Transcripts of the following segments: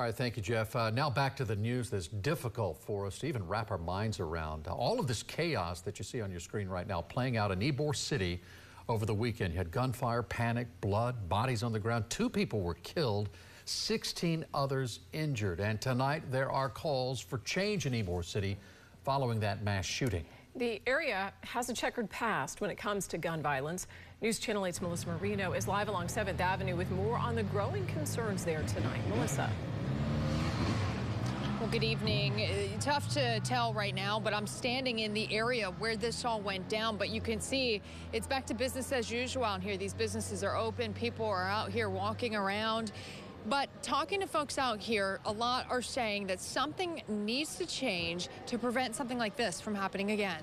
All right, thank you, Jeff. Uh, now back to the news that's difficult for us to even wrap our minds around. All of this chaos that you see on your screen right now playing out in Ybor City over the weekend. You had gunfire, panic, blood, bodies on the ground. Two people were killed, 16 others injured. And tonight there are calls for change in Ybor City following that mass shooting. The area has a checkered past when it comes to gun violence. News Channel 8's Melissa Marino is live along 7th Avenue with more on the growing concerns there tonight. Melissa. Good evening. Uh, tough to tell right now, but I'm standing in the area where this all went down. But you can see it's back to business as usual out here. These businesses are open. People are out here walking around. But talking to folks out here, a lot are saying that something needs to change to prevent something like this from happening again.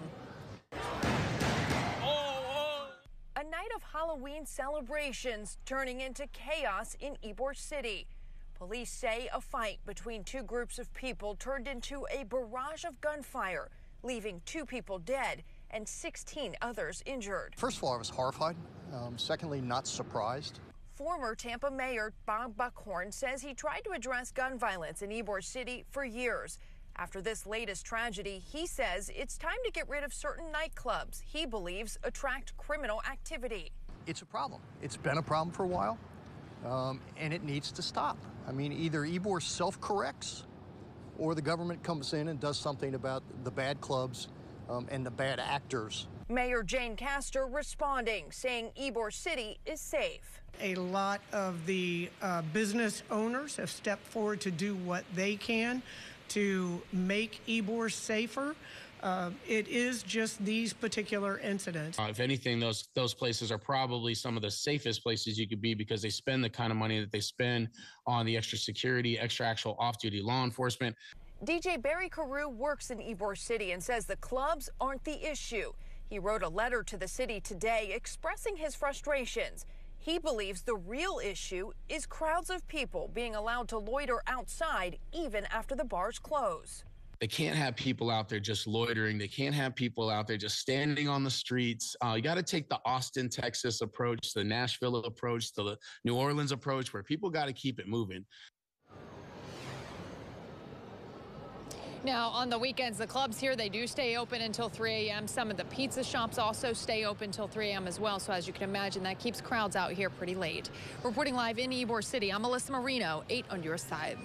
A night of Halloween celebrations turning into chaos in Ybor City. Police say a fight between two groups of people turned into a barrage of gunfire, leaving two people dead and 16 others injured. First of all, I was horrified. Um, secondly, not surprised. Former Tampa Mayor Bob Buckhorn says he tried to address gun violence in Ybor City for years. After this latest tragedy, he says it's time to get rid of certain nightclubs he believes attract criminal activity. It's a problem. It's been a problem for a while um, and it needs to stop. I mean, either Ybor self-corrects or the government comes in and does something about the bad clubs um, and the bad actors. Mayor Jane Castor responding, saying Ybor City is safe. A lot of the uh, business owners have stepped forward to do what they can to make Ybor safer. Uh, it is just these particular incidents. Uh, if anything, those those places are probably some of the safest places you could be because they spend the kind of money that they spend on the extra security, extra actual off-duty law enforcement. DJ Barry Carew works in Ybor City and says the clubs aren't the issue. He wrote a letter to the city today expressing his frustrations. He believes the real issue is crowds of people being allowed to loiter outside even after the bars close. They can't have people out there just loitering. They can't have people out there just standing on the streets. Uh, you got to take the Austin, Texas approach, the Nashville approach, the New Orleans approach, where people got to keep it moving. Now, on the weekends, the clubs here, they do stay open until 3 a.m. Some of the pizza shops also stay open until 3 a.m. as well. So as you can imagine, that keeps crowds out here pretty late. Reporting live in Ybor City, I'm Melissa Marino, 8 on your side.